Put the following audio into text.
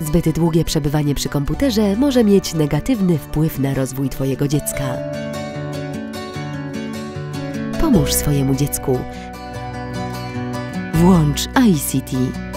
zbyt długie przebywanie przy komputerze może mieć negatywny wpływ na rozwój Twojego dziecka. Pomóż swojemu dziecku. Włącz ICT.